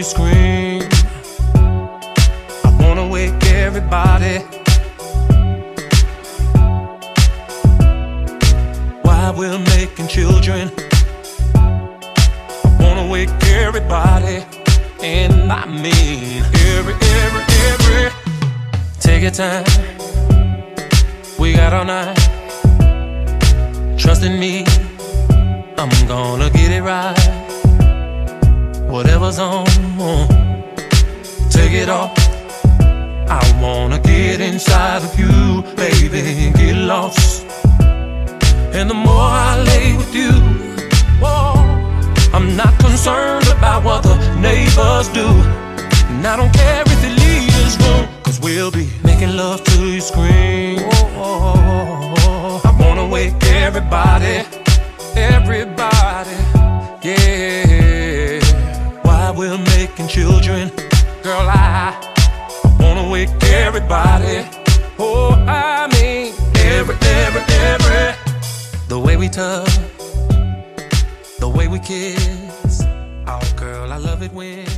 you scream. I wanna wake everybody. While we're making children, I wanna wake everybody. And I mean every, every, every. Take your time. We got all night. Trust in me. I'm gonna get it right. Whatever's on, take it off. I wanna get inside of you, baby, and get lost. And the more I lay with you, oh, I'm not concerned about what the neighbors do. And I don't care if it leaves room, cause we'll be making love till you scream. Oh, I wanna wake everybody everybody, yeah. We're making children, girl, I, I wanna wake everybody. Oh, I mean, every, every, every. The way we touch, the way we kiss. Oh, girl, I love it when.